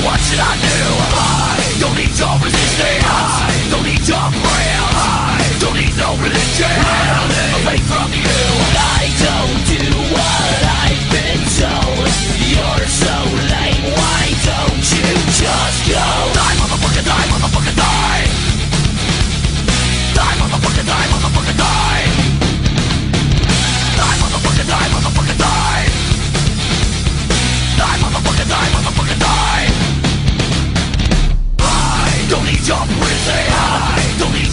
should I do? I don't need your resistance I don't need your prayers I don't need no religion A don't need your prison don't need